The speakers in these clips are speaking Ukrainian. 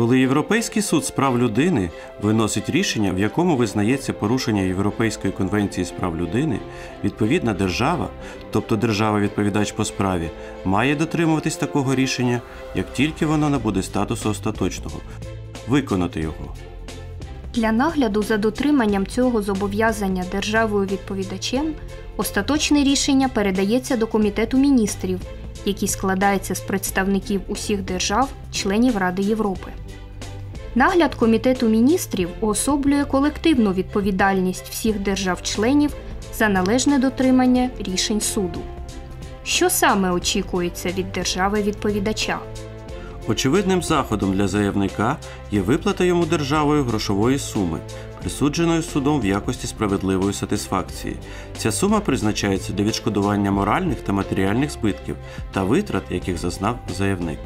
Коли Європейський суд з прав людини виносить рішення, в якому визнається порушення Європейської конвенції з прав людини, відповідна держава, тобто держава-відповідач по справі, має дотримуватись такого рішення, як тільки воно набуде статусу остаточного, виконати його. Для нагляду за дотриманням цього зобов'язання державою відповідачем остаточне рішення передається до Комітету міністрів, який складається з представників усіх держав, членів Ради Європи. Нагляд Комітету міністрів уособлює колективну відповідальність всіх держав-членів за належне дотримання рішень суду. Що саме очікується від держави відповідача? Очевидним заходом для заявника є виплата йому державою грошової суми, присудженої судом в якості справедливої сатисфакції. Ця сума призначається для відшкодування моральних та матеріальних збитків та витрат, яких зазнав заявник.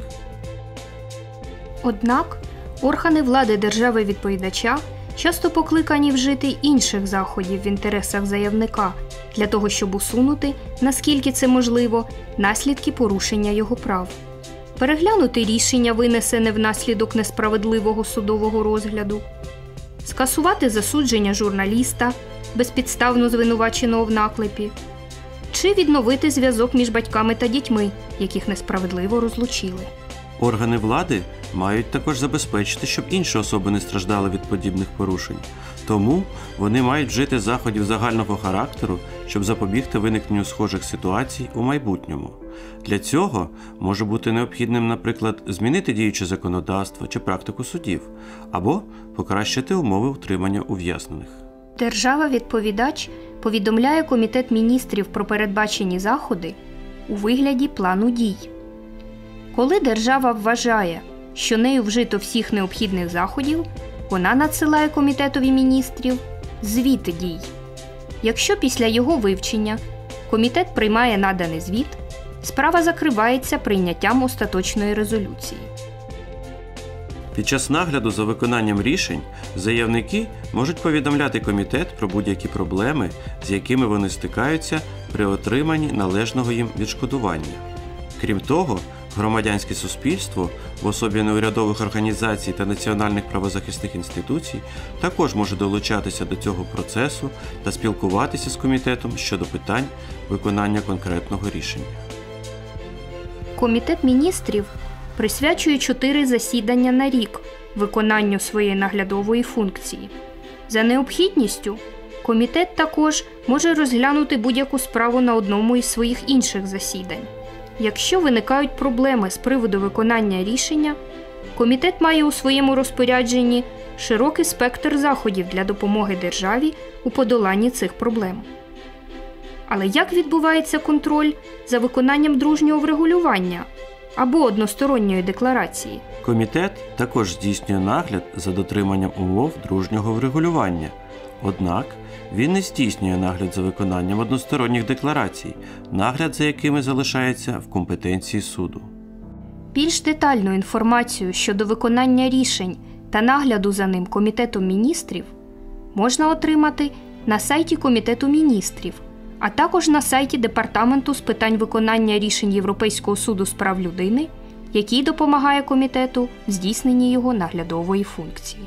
Однак органи влади держави відповідача часто покликані вжити інших заходів в інтересах заявника для того, щоб усунути, наскільки це можливо, наслідки порушення його прав. Переглянути рішення, винесене внаслідок несправедливого судового розгляду, скасувати засудження журналіста, безпідставно звинуваченого в наклепі, чи відновити зв'язок між батьками та дітьми, яких несправедливо розлучили. Органи влади мають також забезпечити, щоб інші особи не страждали від подібних порушень. Тому вони мають вжити заходів загального характеру, щоб запобігти виникненню схожих ситуацій у майбутньому. Для цього може бути необхідним, наприклад, змінити діюче законодавство чи практику судів, або покращити умови утримання ув'язнених. Держава-відповідач повідомляє Комітет міністрів про передбачені заходи у вигляді плану дій. Коли держава вважає, що нею вжито всіх необхідних заходів, вона надсилає Комітетові міністрів звіт дій. Якщо після його вивчення комітет приймає наданий звіт, справа закривається прийняттям остаточної резолюції. Під час нагляду за виконанням рішень заявники можуть повідомляти комітет про будь-які проблеми, з якими вони стикаються при отриманні належного їм відшкодування. Крім того, громадянське суспільство в особі неурядових організацій та національних правозахисних інституцій також може долучатися до цього процесу та спілкуватися з комітетом щодо питань виконання конкретного рішення. Комітет міністрів присвячує чотири засідання на рік виконанню своєї наглядової функції. За необхідністю, комітет також може розглянути будь-яку справу на одному із своїх інших засідань. Якщо виникають проблеми з приводу виконання рішення, комітет має у своєму розпорядженні широкий спектр заходів для допомоги державі у подоланні цих проблем. Але як відбувається контроль за виконанням дружнього врегулювання або односторонньої декларації? Комітет також здійснює нагляд за дотриманням умов дружнього врегулювання. Однак він не здійснює нагляд за виконанням односторонніх декларацій, нагляд за якими залишається в компетенції суду. Більш детальну інформацію щодо виконання рішень та нагляду за ним Комітетом міністрів можна отримати на сайті Комітету міністрів, а також на сайті Департаменту з питань виконання рішень Європейського суду з прав людини, який допомагає комітету в здійсненні його наглядової функції.